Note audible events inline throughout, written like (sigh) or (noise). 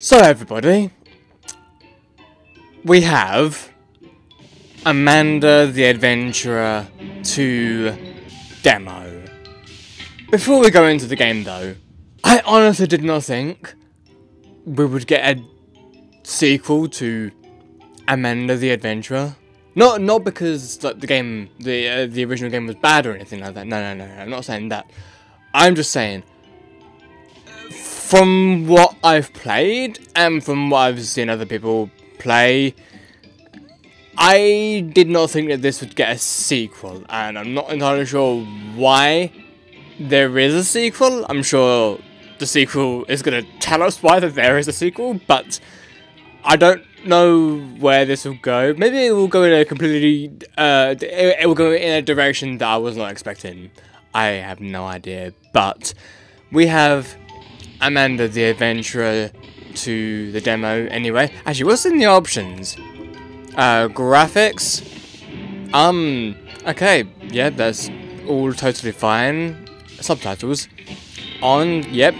So everybody, we have Amanda the Adventurer 2 demo. Before we go into the game though, I honestly did not think we would get a sequel to Amanda the Adventurer. Not not because like, the game, the uh, the original game was bad or anything like that. No, no, no, no. I'm not saying that. I'm just saying from what I've played and from what I've seen other people play, I did not think that this would get a sequel, and I'm not entirely sure why there is a sequel. I'm sure the sequel is going to tell us why that there is a sequel, but I don't know where this will go. Maybe it will go in a completely, uh, it, it will go in a direction that I was not expecting. I have no idea, but we have Amanda the Adventurer to the demo anyway. Actually, what's in the options? Uh, graphics? Um, okay, yeah, that's all totally fine. Subtitles. On, yep.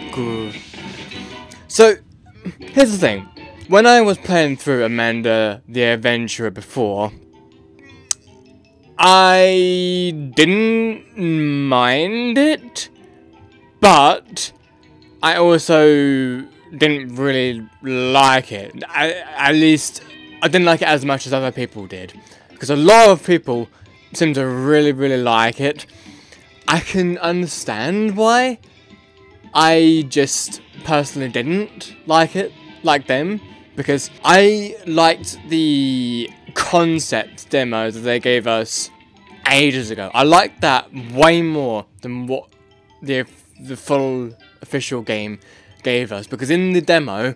So, here's the thing. When I was playing through Amanda the Adventurer before, I didn't mind it, but I also didn't really like it. I, at least, I didn't like it as much as other people did. Because a lot of people seem to really, really like it. I can understand why. I just personally didn't like it, like them. Because I liked the concept demo that they gave us ages ago. I liked that way more than what the the full official game gave us because in the demo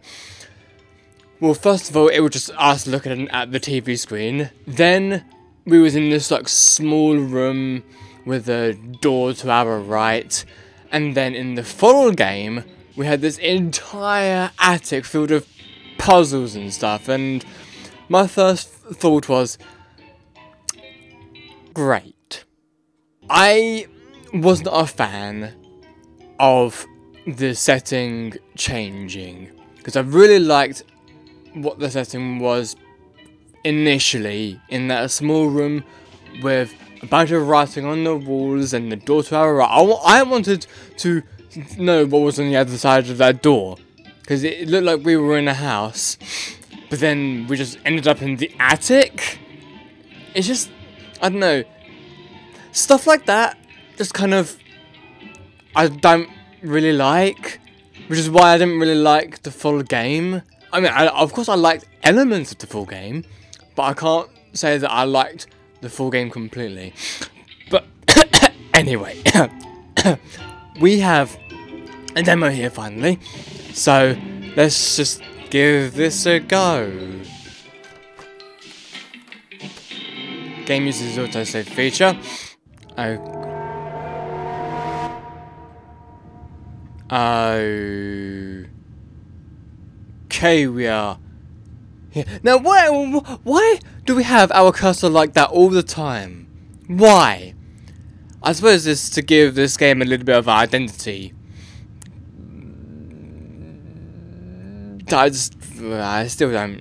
well first of all it was just us looking at the TV screen. Then we was in this like small room with a door to our right. And then in the full game we had this entire attic filled with puzzles and stuff. And my first thought was great. I was not a fan of the setting changing because I really liked what the setting was initially in that small room with a bunch of writing on the walls and the door to our right. I, I wanted to know what was on the other side of that door because it looked like we were in a house, but then we just ended up in the attic. It's just, I don't know, stuff like that just kind of, I don't really like, which is why I didn't really like the full game. I mean, I, of course I liked elements of the full game, but I can't say that I liked the full game completely. But (coughs) anyway, (coughs) we have a demo here finally, so let's just give this a go. Game uses autosave feature. Okay. Okay, we are here. Now, why, why do we have our cursor like that all the time? Why? I suppose it's to give this game a little bit of identity. I just, I still don't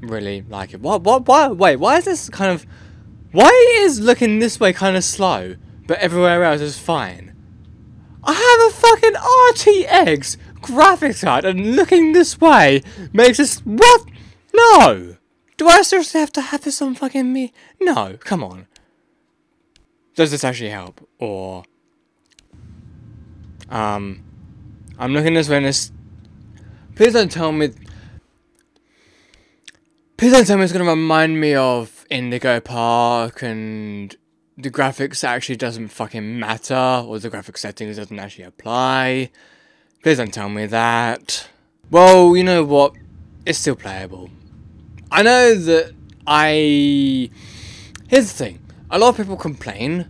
really like it. What, what, why, wait, why is this kind of, why is looking this way kind of slow, but everywhere else is fine? I have a fucking RTX graphics card and looking this way makes this what? No! Do I seriously have to have this on fucking me? No, come on. Does this actually help? Or um I'm looking this way and this Please don't tell me Please don't tell me it's gonna remind me of Indigo Park and the graphics actually doesn't fucking matter, or the graphic settings doesn't actually apply. Please don't tell me that. Well, you know what? It's still playable. I know that I... Here's the thing. A lot of people complain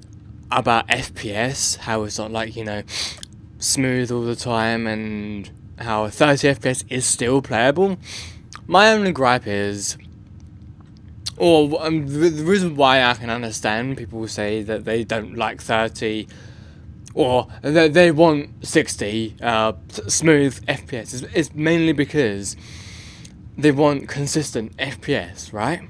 about FPS, how it's not like, you know, smooth all the time, and how 30 FPS is still playable. My only gripe is or um, the, the reason why I can understand people say that they don't like 30 or they, they want 60 uh, smooth FPS is, is mainly because they want consistent FPS, right?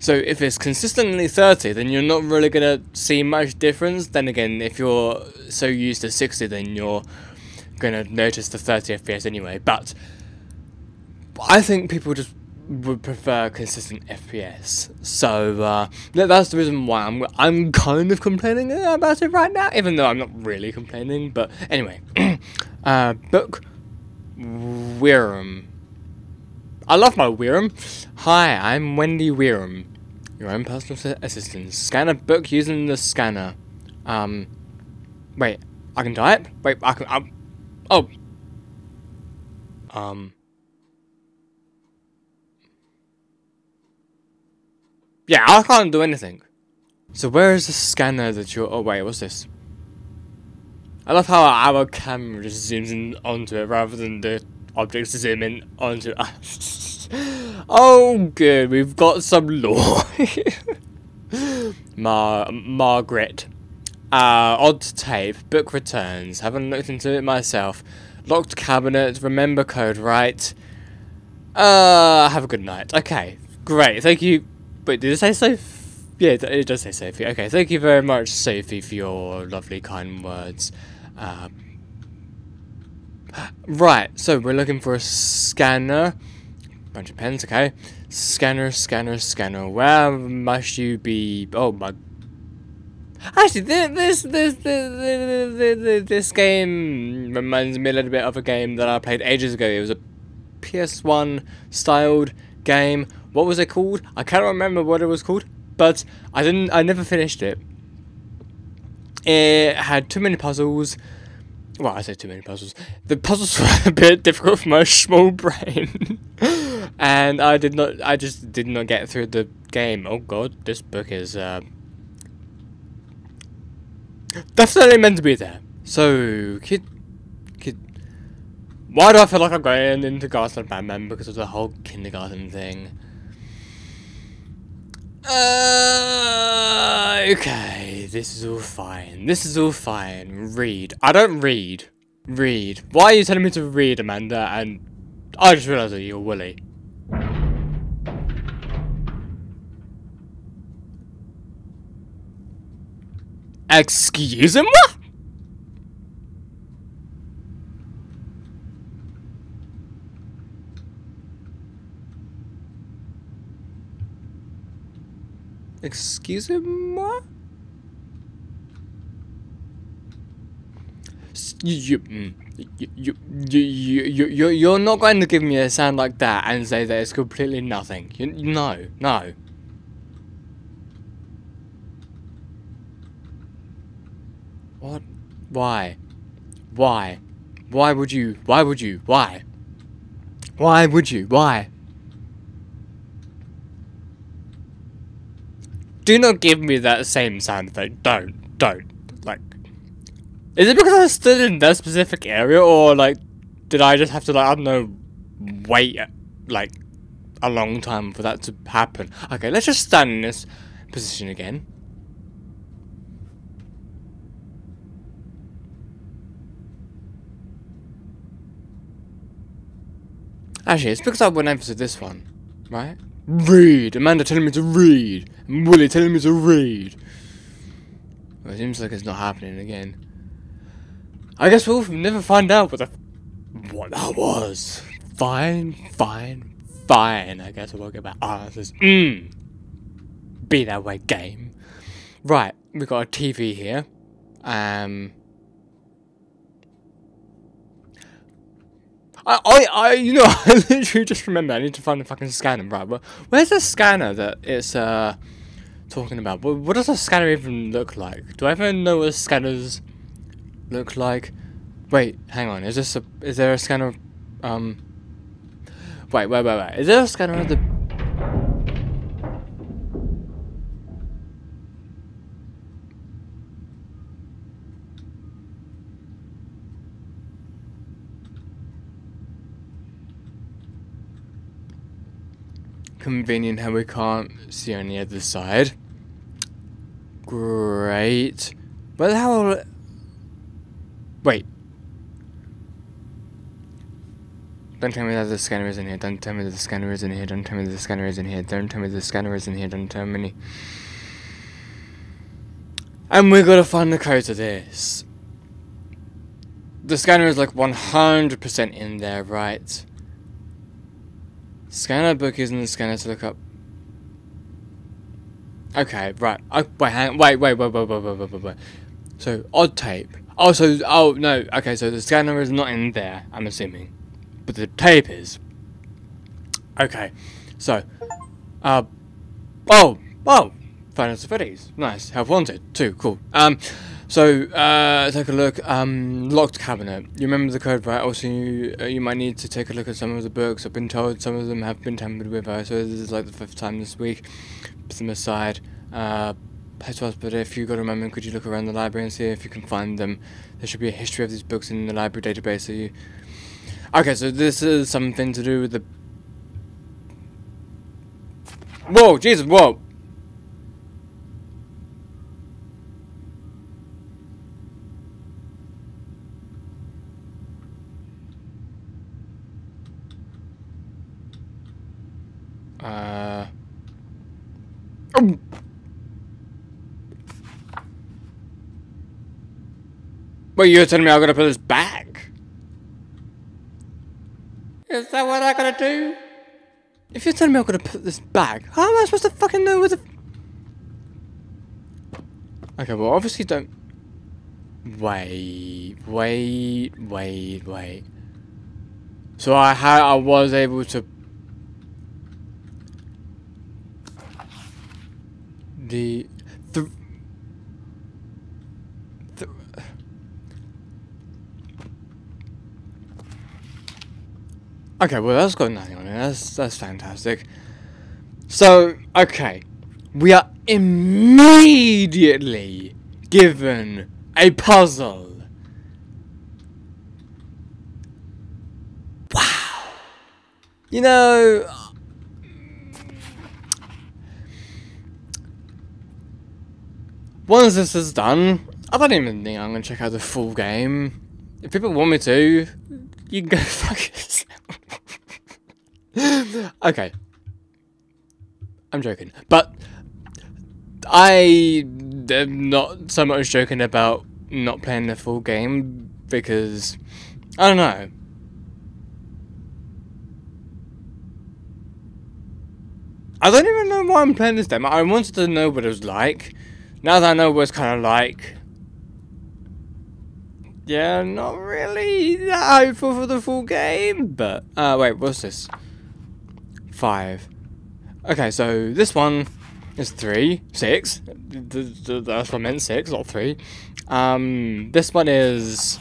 So if it's consistently 30, then you're not really gonna see much difference. Then again, if you're so used to 60, then you're gonna notice the 30 FPS anyway. But I think people just would prefer consistent FPS. So uh, that's the reason why I'm I'm kind of complaining about it right now, even though I'm not really complaining. But anyway, (clears throat) uh, book Wirram. I love my Wirram. Hi, I'm Wendy Wirram, your own personal assistant. Scan a book using the scanner. Um, wait, I can type. Wait, I can. I'm, oh. Um. Yeah, I can't do anything. So where is the scanner that you're... Oh wait, what's this? I love how our camera just zooms in onto it rather than the objects zoom in onto us. (laughs) oh good, we've got some lore. (laughs) Mar Margaret. Uh, odd tape, book returns, haven't looked into it myself. Locked cabinet, remember code, right? Uh, have a good night. Okay, great, thank you Wait, did it say Sophie? Yeah, it does say Sophie. Okay, thank you very much, Sophie, for your lovely, kind words. Um, (gasps) right, so we're looking for a scanner. Bunch of pens, okay. Scanner, scanner, scanner. Where must you be? Oh my. Actually, this this this this, this game reminds me a little bit of a game that I played ages ago. It was a PS1 styled game what was it called? I can't remember what it was called, but I didn't. I never finished it. It had too many puzzles. Well, I say too many puzzles. The puzzles (laughs) were a bit difficult for my (laughs) small brain, (laughs) and I did not. I just did not get through the game. Oh god, this book is uh, definitely meant to be there. So, kid. Why do I feel like I'm going into Garden Banban because of the whole kindergarten thing? Uh, okay, this is all fine. This is all fine. Read. I don't read. Read. Why are you telling me to read, Amanda? And I just realised that you're Wooly. Excuse me? Excusez-moi? Mm, you, you, you, you, you, you, you're not going to give me a sound like that and say that it's completely nothing. You, no, no. What? Why? Why? Why would you? Why would you? Why? Why would you? Why? Do not give me that same sound effect. Don't, don't. Like, is it because I stood in that specific area, or like, did I just have to like I don't know, wait like a long time for that to happen? Okay, let's just stand in this position again. Actually, it's because I went over to this one, right? Read! Amanda telling me to read! And Wooly telling me to read! Well, it seems like it's not happening again. I guess we'll never find out what the... What that was. Fine, fine, fine. I guess we'll get back answers. Mmm. Be that way, game. Right, we've got a TV here. Um... I, I, I, you know, (laughs) I literally just remember I need to find the fucking scanner, right? But where's the scanner that it's uh talking about? What, what does a scanner even look like? Do I even know what scanners look like? Wait, hang on. Is this a? Is there a scanner? Um. Wait, wait, wait, wait. Is there a scanner of the? Convenient how we can't see on the other side. Great. But how... Wait. Don't tell me that the scanner is in here. Don't tell me that the scanner is in here. Don't tell me that the scanner is in here. Don't tell me the scanner is in here. Don't tell me. And we gotta find the code to this. The scanner is like 100% in there, right? Scanner book isn't the scanner to look up. Okay, right. Oh, wait, hang, wait, wait, wait, wait, wait, wait, wait, wait, wait. So, odd tape. Oh, so, oh, no, okay, so the scanner is not in there, I'm assuming. But the tape is. Okay, so, uh, oh, oh, Final Freddy's. Nice. Help wanted, too, cool. Um, so, uh, take a look. Um, locked cabinet. You remember the code, right? Also, you, uh, you might need to take a look at some of the books. I've been told some of them have been tampered with. Uh, so this is like the fifth time this week. Put them aside. Uh, but if you got a moment, could you look around the library and see if you can find them? There should be a history of these books in the library database. So you... Okay, so this is something to do with the... Whoa, Jesus, whoa! Uh. Oh. Wait, you're telling me I gotta put this back? Is that what I gotta do? If you're telling me I'm gonna put this back, how am I supposed to fucking know where the... Okay, well, obviously don't... Wait, wait, wait, wait. So I had, I was able to the, the okay well that's got nothing on it. That's that's fantastic. So okay. We are immediately given a puzzle. Wow. You know uh, Once this is done, I don't even think I'm gonna check out the full game. If people want me to, you can go (laughs) fuck yourself. Okay. I'm joking. But I am not so much joking about not playing the full game because I don't know. I don't even know why I'm playing this demo. I wanted to know what it was like. Now that I know what it's kind of like, yeah, not really that hopeful for the full game, but, uh, wait, what's this? Five. Okay, so this one is three, six, that's what I meant, six, not three. Um, this one is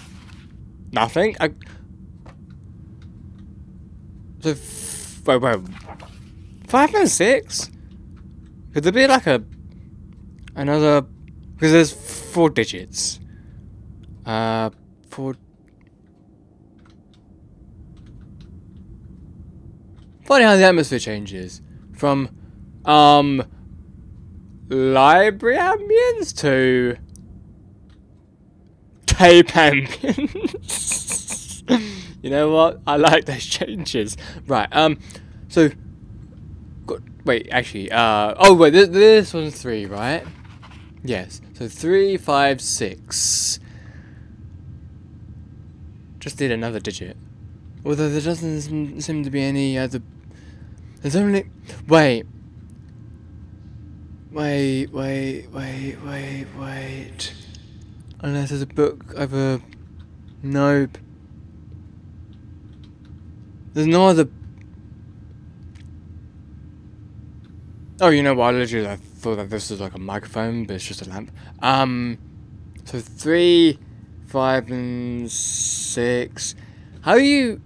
nothing. I, so, wait, wait, five and six? Could there be like a another because there's four digits. Uh, four. Funny how the atmosphere changes from um library ambience to tape ambience. (laughs) you know what? I like those changes. Right. Um. So. Wait. Actually. Uh. Oh wait. This, this one's three, right? Yes. So three, five, six. Just did another digit. Although there doesn't seem to be any other. There's only. Wait. Wait, wait, wait, wait, wait. Unless there's a book over. Nope. There's no other. Oh, you know what? I literally I thought that this was like a microphone, but it's just a lamp. Um, so three, five, and six. How are you?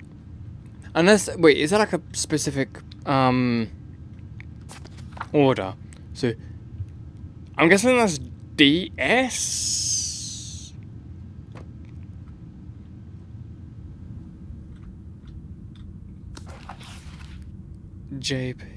Unless wait, is that like a specific um order? So I'm guessing that's DS. JP.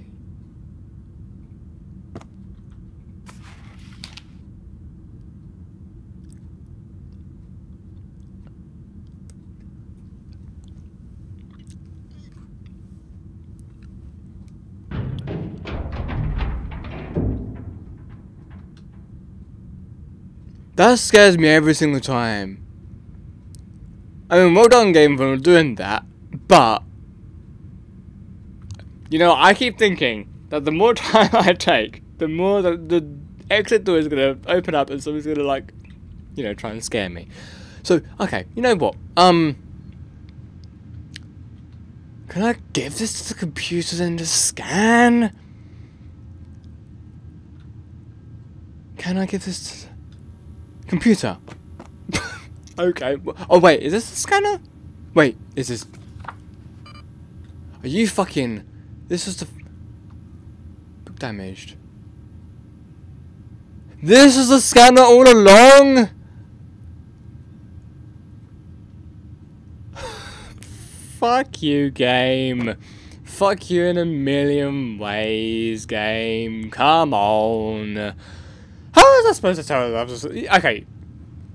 That scares me every single time. I mean, well done game for doing that, but... You know, I keep thinking that the more (laughs) time I take, the more the, the exit door is going to open up and someone's going to, like, you know, try and scare me. So, okay, you know what? Um... Can I give this to the computer then to scan? Can I give this to computer? (laughs) okay. Oh wait, is this a scanner? Wait, is this? Are you fucking? This is the book damaged. This is the scanner all along. (sighs) Fuck you, game. Fuck you in a million ways, game. Come on. How was I supposed to tell them? Okay.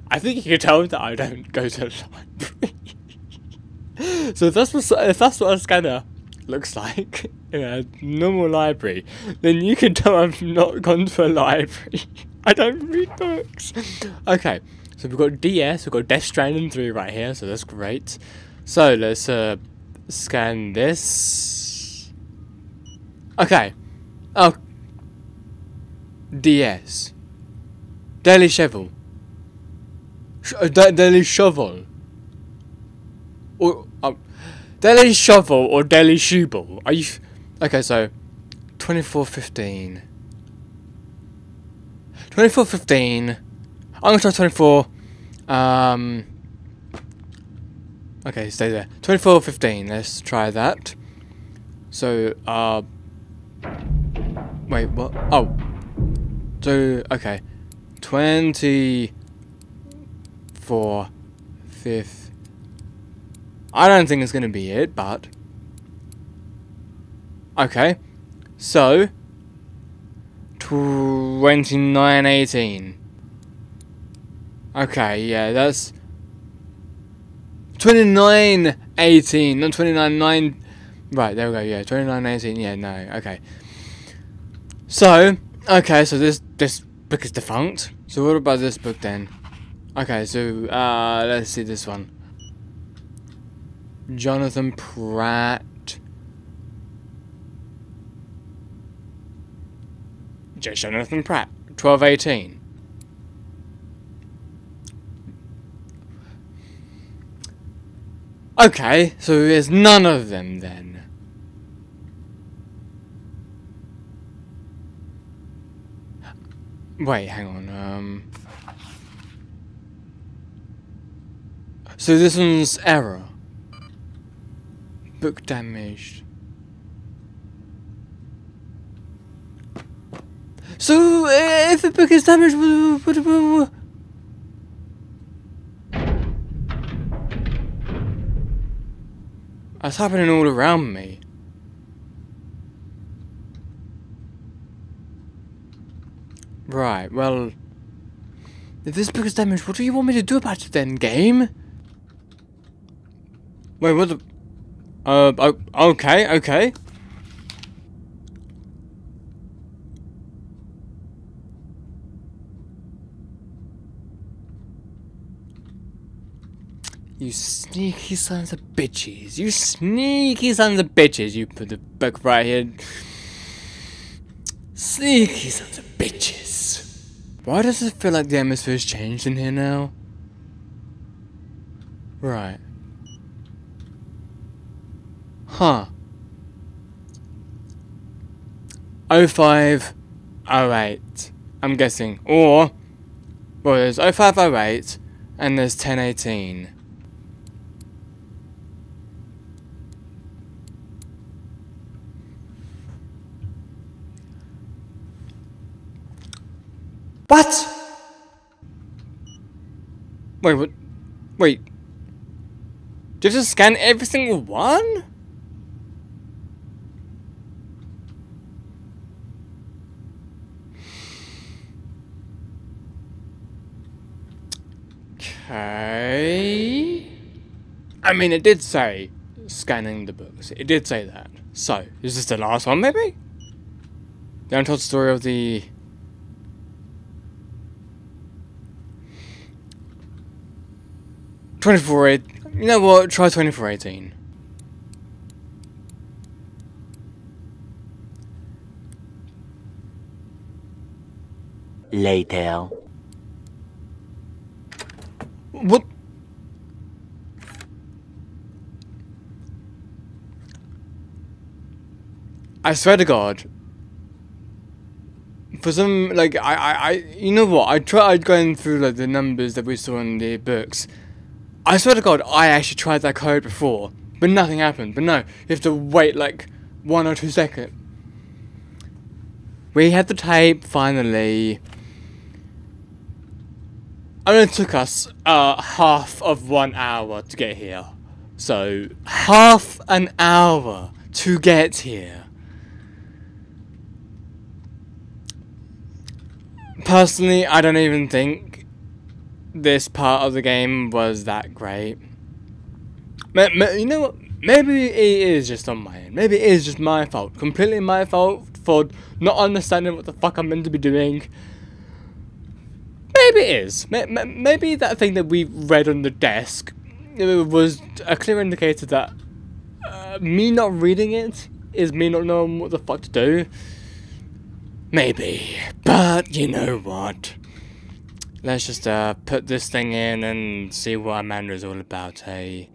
I think you can tell that I don't go to the library. (laughs) so if that's, what, if that's what a scanner looks like (laughs) in a normal library, then you can tell I've not gone to a library. (laughs) I don't read books. Okay, so we've got DS, we've got Death Stranding 3 right here, so that's great. So let's uh, scan this. Okay. Oh. DS. Daily Shovel. Sh uh, Daily Shovel. Or um, Daily Shovel or Daily Shovel. Are you? okay, so twenty four fifteen. Twenty four fifteen. I'm gonna try twenty four. Um. Okay, stay there. 24.15, let's try that. So, uh... Wait, what? Oh. So, okay. 24... Fifth... I don't think it's going to be it, but... Okay. So... 29.18. Okay, yeah, that's... 29 18 not 29 9 right there we go yeah 29 18 yeah no okay so okay so this this book is defunct so what about this book then? Okay so uh let's see this one. Jonathan Pratt. Jonathan Pratt 1218 Okay, so there's none of them then. Wait, hang on, um... So this one's error. Book damaged. So, if the book is damaged, That's happening all around me. Right, well... If this book is damaged, what do you want me to do about it then, game? Wait, what the... Uh, okay, okay. You sneaky sons of bitches. You sneaky sons of bitches. You put the book right here. Sneaky sons of bitches. Why does it feel like the atmosphere's changed in here now? Right. Huh. 0508. I'm guessing. Or, well, there's 0508 and there's 1018. What? Wait, what? Wait. Do you have to scan every single one? Okay. I mean, it did say scanning the books. It did say that. So, is this the last one, maybe? The untold story of the 24 You know what? Try 2418. Later. What? I swear to God. For some, like, I, I, I, you know what? I tried going through, like, the numbers that we saw in the books. I swear to God, I actually tried that code before, but nothing happened. But no, you have to wait, like, one or two seconds. We had the tape, finally. I mean, it took us uh, half of one hour to get here. So, half an hour to get here. Personally, I don't even think this part of the game was that great. You know what? Maybe it is just on my end. Maybe it is just my fault. Completely my fault for not understanding what the fuck I'm meant to be doing. Maybe it is. Maybe that thing that we read on the desk was a clear indicator that uh, me not reading it is me not knowing what the fuck to do. Maybe. But you know what? Let's just uh, put this thing in and see what Amanda is all about, hey?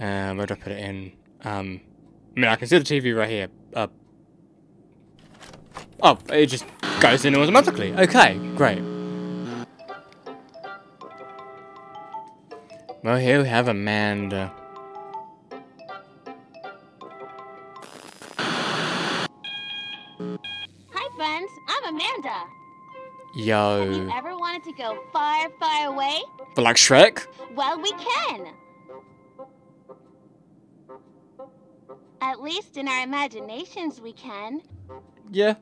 Uh, where do I put it in? Um, I mean, I can see the TV right here. Uh, oh, it just goes in automatically. Okay, great. Well, here we have Amanda. Hi, friends. I'm Amanda. Yo. Go far, far away? But like Shrek? Well, we can. At least in our imaginations, we can. Yeah.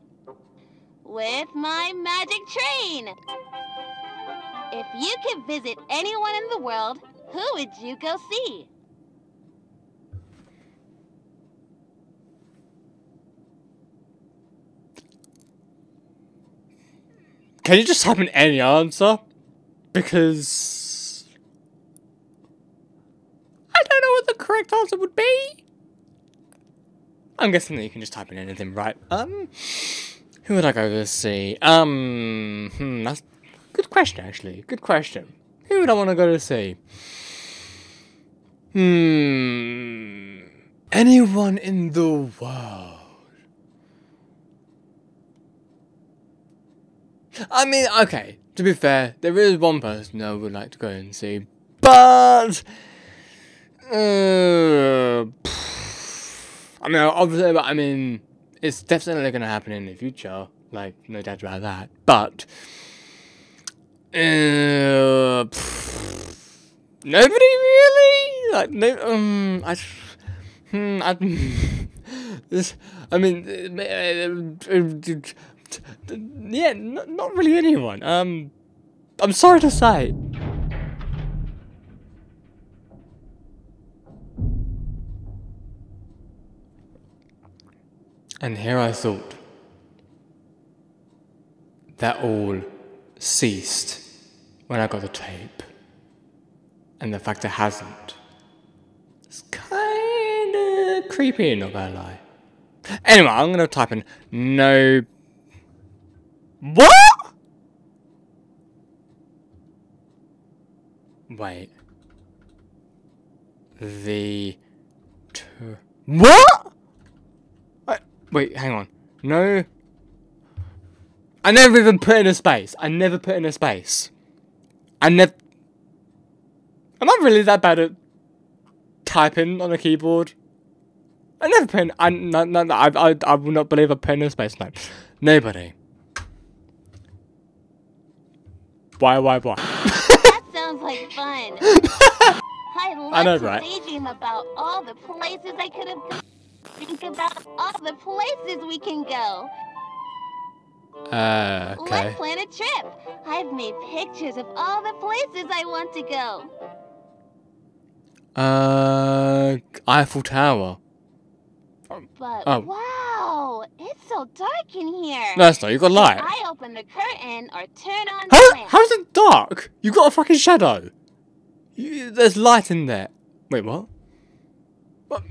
With my magic train. If you could visit anyone in the world, who would you go see? Can you just type in any answer? Because... I don't know what the correct answer would be. I'm guessing that you can just type in anything, right? Um, who would I go to see? Um, hmm, that's good question, actually. Good question. Who would I want to go to see? Hmm. Anyone in the world. I mean, okay, to be fair, there is one person I would like to go and see, but. Uh, I mean, obviously, but I mean, it's definitely going to happen in the future, like, no doubt about that, but. Uh, nobody really? like no, um, I, hmm, I, (laughs) this, I mean, yeah, not, really anyone. Um, I'm sorry to say. And here I thought that all ceased when I got the tape. And the fact it hasn't. It's kinda creepy, not gonna lie. Anyway, I'm gonna type in no. What? Wait. The. What? I, wait, hang on. No. I never even put in a space. I never put in a space. I never. Am I really that bad at typing on a keyboard. I never pen. I no, no, no, I, I, I will not believe a pen in a space. No, nobody. Why, why, why? that sounds like fun. (laughs) I love I know, right? daydream about all the places I could have gone. Think about all the places we can go. Uh, okay. Let's plan a trip. I've made pictures of all the places I want to go. Uh, Eiffel Tower. But oh. wow, it's so dark in here. No, it's not. You got light. If I open the curtain or turn on How, how's it dark? You got a fucking shadow. You, there's light in there. Wait, what? What?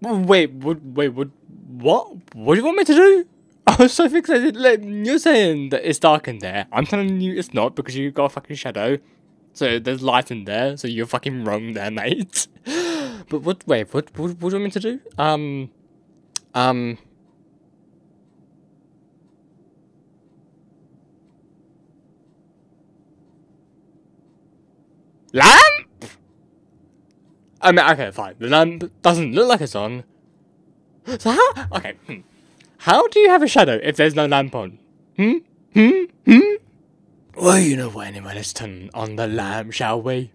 Wait, what, wait, what? What? What do you want me to do? (laughs) I was so fixated. Like, you're saying that it's dark in there. I'm telling you it's not because you got a fucking shadow. So there's light in there. So you're fucking wrong there, mate. (laughs) but what? Wait, what? What, what do you mean to do? Um, um. Lamp? I mean, okay, fine. The lamp doesn't look like it's on. So how? Okay. Hmm. How do you have a shadow if there's no lamp on? Hmm? Hmm? Hmm? Well, you know what, anyway, let's turn on the lamp, shall we?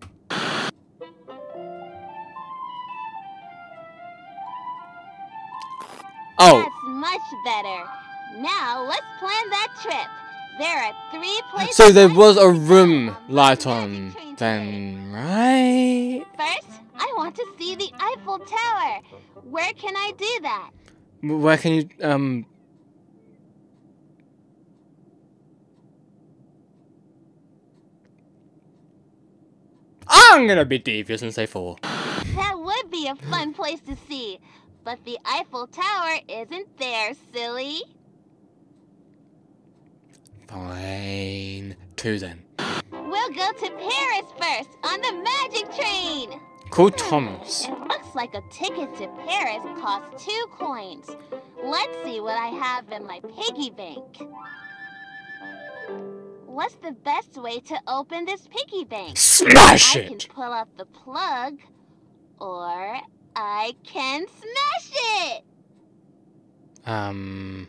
Better. Now, let's plan that trip. There are three places. So there was a room light on then, right? First, I want to see the Eiffel Tower. Where can I do that? Where can you, um... I'm gonna be devious and say four. That would be a fun place to see. But the Eiffel Tower isn't there, silly. Fine. Two then. We'll go to Paris first on the magic train. Cool Thomas. It looks like a ticket to Paris costs two coins. Let's see what I have in my piggy bank. What's the best way to open this piggy bank? Smash I it! I can pull out the plug, or I can smash it! Um...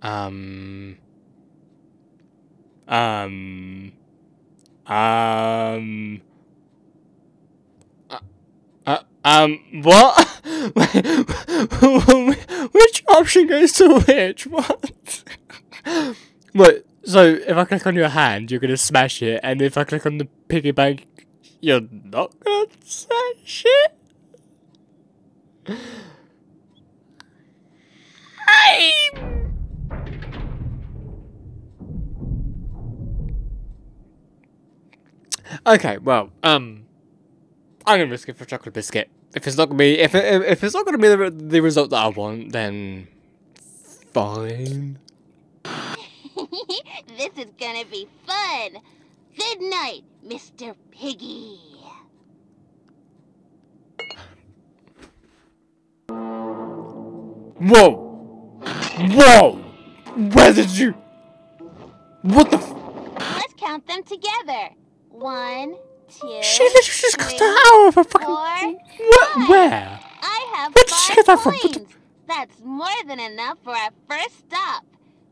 Um... Um. Um. Uh, uh, um, what? (laughs) which option goes to which? What? what? So, if I click on your hand, you're gonna smash it, and if I click on the piggy bank, you're not gonna smash it? I'm Okay, well, um, I'm gonna risk it for chocolate biscuit. If it's not gonna be, if it, if it's not gonna be the, the result that I want, then fine. (laughs) this is gonna be fun. Good night, Mr. Piggy. Whoa! Whoa! Where did you? What the? f Let's count them together. One, two, She literally just got that out of a fucking... Four, Where? I have Where did she get that from? That's more than enough for our first stop.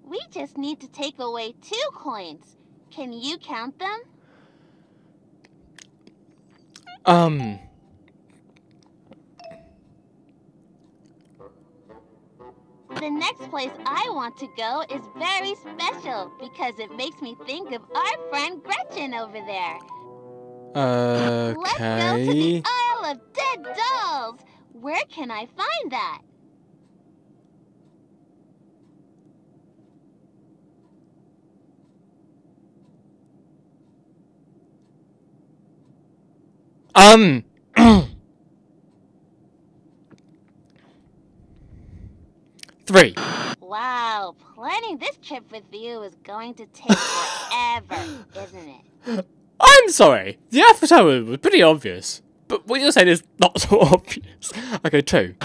We just need to take away two coins. Can you count them? Um... The next place I want to go is very special because it makes me think of our friend Gretchen over there. Okay. Let's go to the Isle of Dead Dolls. Where can I find that? Um. (clears throat) Three. Wow, planning this trip with you is going to take forever, (laughs) isn't it? I'm sorry. The Eiffel Tower was pretty obvious. But what you're saying is not (laughs) so obvious. Okay, two.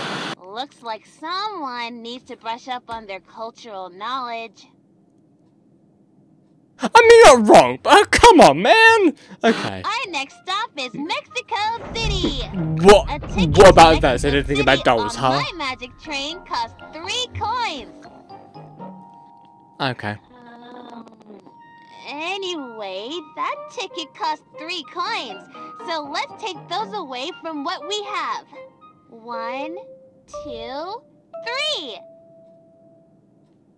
Looks like someone needs to brush up on their cultural knowledge. I mean, you're wrong, but come on, man. Okay. Our next stop is Mexico City. What? What about that? Said anything about dolls, huh? My magic train costs three coins. Okay. Um, anyway, that ticket costs three coins. So let's take those away from what we have. One, two, three.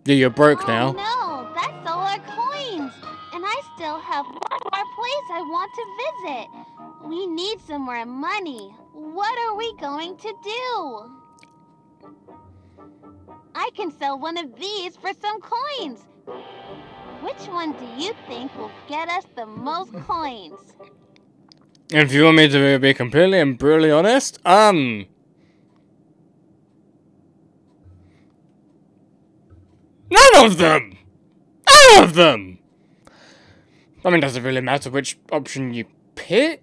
Yeah, you're broke oh, now. no, that's all our coins. And I still have one more place I want to visit. We need some more money. What are we going to do? I can sell one of these for some coins. which one do you think will get us the most coins? If you want me to be completely and brutally honest, um... None of them! None of them! I mean, does it really matter which option you pick?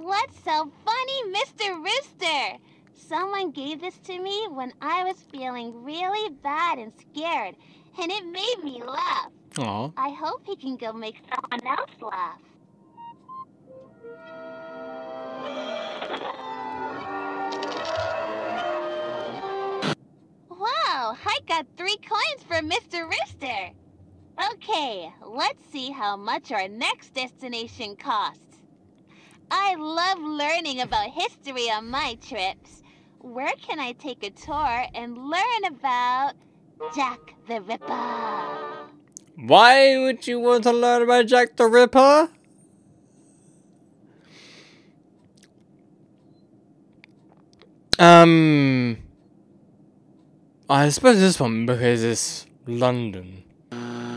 What's so funny, Mr. Rooster? Someone gave this to me when I was feeling really bad and scared, and it made me laugh. Aw. I hope he can go make someone else laugh. I got three coins for Mr. Rooster. Okay, let's see how much our next destination costs. I love learning about history on my trips. Where can I take a tour and learn about Jack the Ripper? Why would you want to learn about Jack the Ripper? Um, I suppose this one because it's London.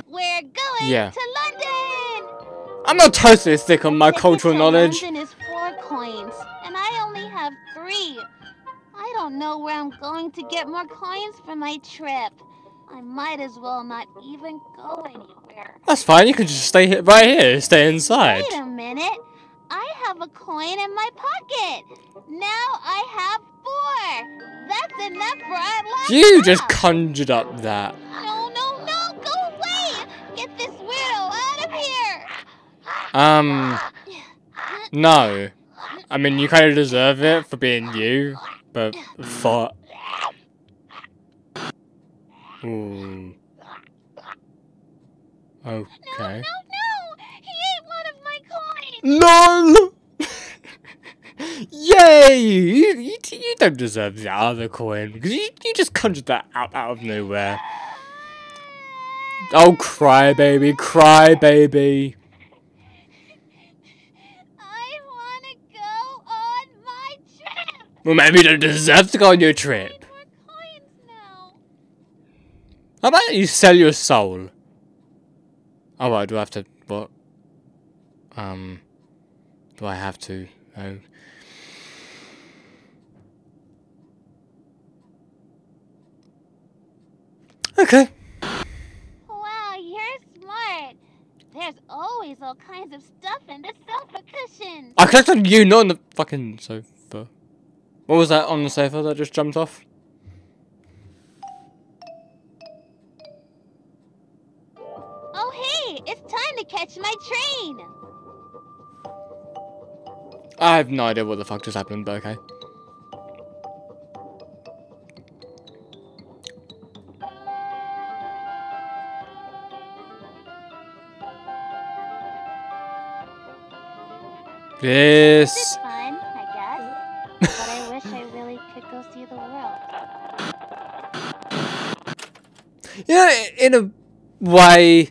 We're going Yeah. to London! I'm not totally thick on my cultural knowledge. London is four coins, and I only have three. I don't know where I'm going to get more coins for my trip. I might as well not even go anywhere. That's fine. You can just stay here, right here. Stay inside. Wait a minute. I have a coin in my pocket. Now I have four. That's enough for our last You just conjured up that. No, no, no! Go away! Get this weirdo out of here! Um, no. I mean, you kind of deserve it for being you, but for. Ooh. No, Okay. no, no! He ate one of my coins! No! Yay! You, you, you don't deserve the other coin because you, you just conjured that out, out of nowhere. Oh, cry, baby, cry, baby. I want to go on my trip! Well, maybe you don't deserve to go on your trip. Need more coins now. How about you sell your soul? Oh, what, do I have to, what? Um, do I have to, oh. Okay. Wow, you're smart. There's always all kinds of stuff in the sofa cushion. I clicked on you, not on the fucking sofa. What was that on the sofa that just jumped off? Oh, hey, it's time to catch my train. I have no idea what the fuck just happened, but okay. This is fun, I guess. but I wish I really could go see the world. Yeah, in a way,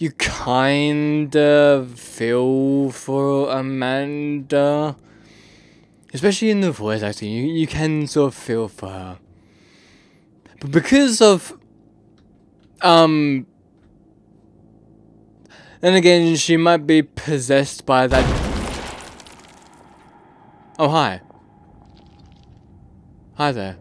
you kind of feel for Amanda. Especially in the voice acting, you, you can sort of feel for her. But because of. Um. and again, she might be possessed by that. Oh, hi. Hi there.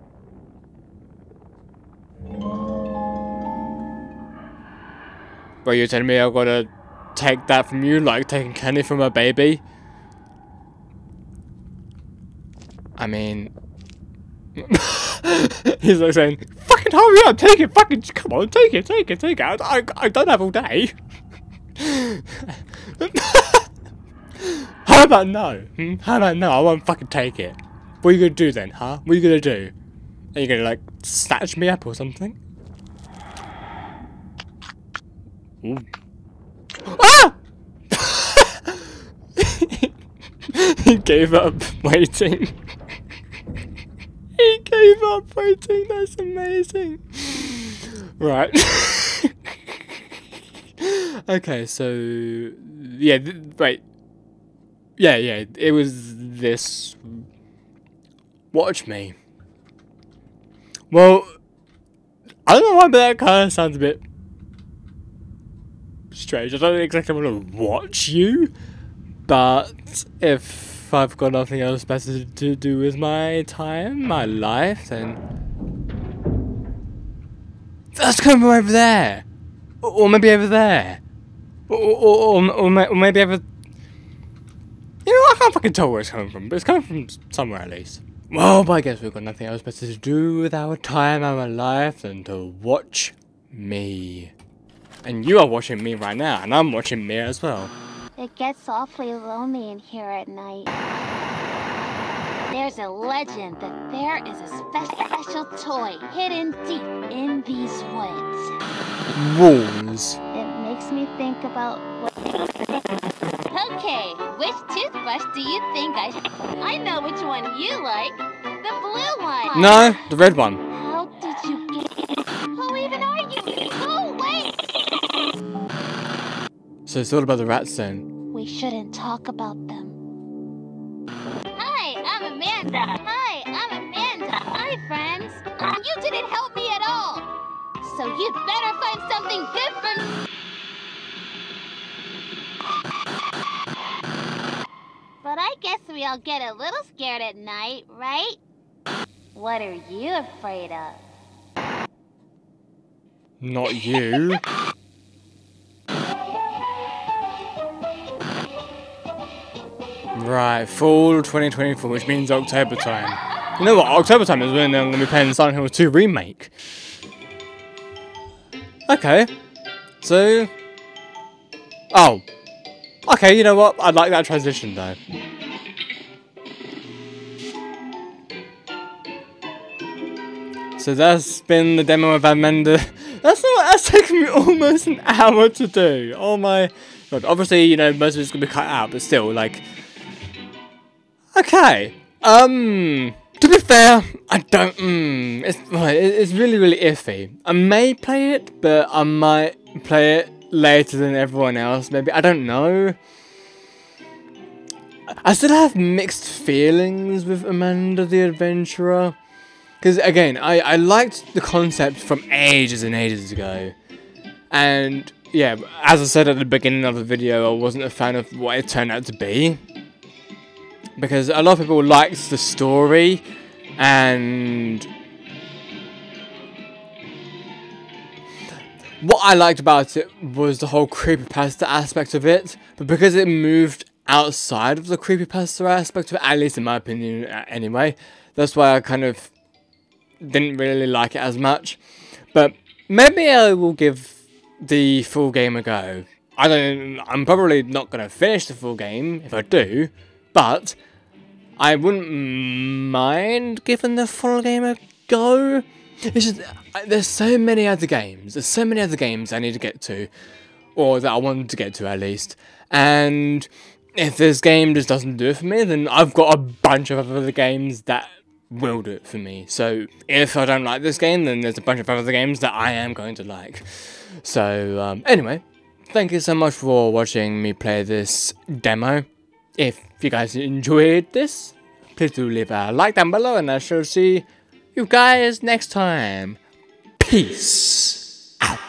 But you're telling me I've got to take that from you like taking candy from a baby? I mean... (laughs) He's like saying, fucking hurry up, take it, fucking, come on, take it, take it, take it. I, I, I don't have all day. (laughs) How about no? Hmm? How about no? I won't fucking take it. What are you gonna do then, huh? What are you gonna do? Are you gonna like snatch me up or something? Ooh. Ah! (laughs) he gave up waiting. he gave up waiting. That's amazing. Right. (laughs) okay, so yeah, wait. Yeah, yeah, it was this. Watch me. Well, I don't know why, but that kind of sounds a bit strange. I don't exactly want to watch you, but if I've got nothing else better to do with my time, my life, then That's coming over there, or, or maybe over there, or or, or, or, or maybe over. You know, I can't fucking tell where it's coming from, but it's coming from somewhere at least. Well, but I guess we've got nothing else better to do with our time and our life than to watch me. And you are watching me right now, and I'm watching me as well. It gets awfully lonely in here at night. There's a legend that there is a spe- special toy hidden deep in these woods. Walls. It makes me think about what. Okay, which toothbrush do you think I should? I know which one you like. The blue one. No, the red one. How did you get? Who even are you? Oh, wait! So it's all about the rats then. We shouldn't talk about them. Hi, I'm Amanda. Hi, I'm Amanda. Hi, friends. You didn't help me at all. So you'd better find something good for me. But I guess we all get a little scared at night, right? What are you afraid of? Not you. right, fall 2024, which means October time. You know what? October time is when um, I'm going to be playing Silent Hill 2 Remake. Okay. So. Oh. Okay, you know what? I like that transition though. So that's been the demo of Amanda. (laughs) That's not. That's taken me (laughs) almost an hour to do. Oh my god! Obviously, you know most of it's gonna be cut out, but still, like. Okay. Um. To be fair, I don't. Mm, it's it's really really iffy. I may play it, but I might play it later than everyone else. Maybe I don't know. I still have mixed feelings with Amanda the Adventurer. Because again, I, I liked the concept from ages and ages ago. And yeah, as I said at the beginning of the video, I wasn't a fan of what it turned out to be. Because a lot of people liked the story and what I liked about it was the whole creepypasta aspect of it. But because it moved outside of the creepypasta aspect of it, at least in my opinion uh, anyway, that's why I kind of didn't really like it as much. But maybe I will give the full game a go. I don't. I'm probably not gonna finish the full game if I do, but I wouldn't mind giving the full game a go. It's just there's so many other games. There's so many other games I need to get to, or that I want to get to at least. And if this game just doesn't do it for me, then I've got a bunch of other games that will do it for me. So if I don't like this game, then there's a bunch of other games that I am going to like. So um, anyway, thank you so much for watching me play this demo. If you guys enjoyed this, please do leave a like down below and I shall see you guys next time. Peace out.